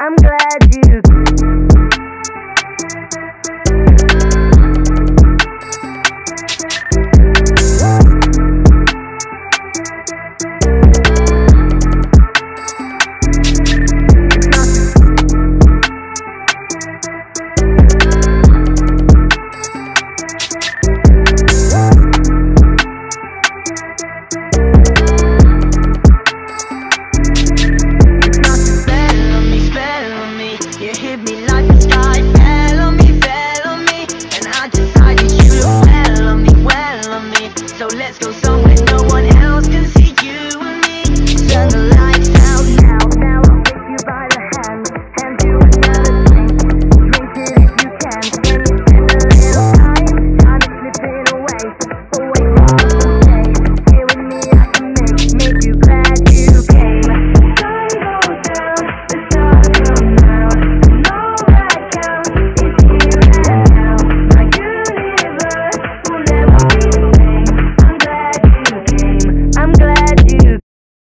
I'm glad you somewhere no one else can see you and me.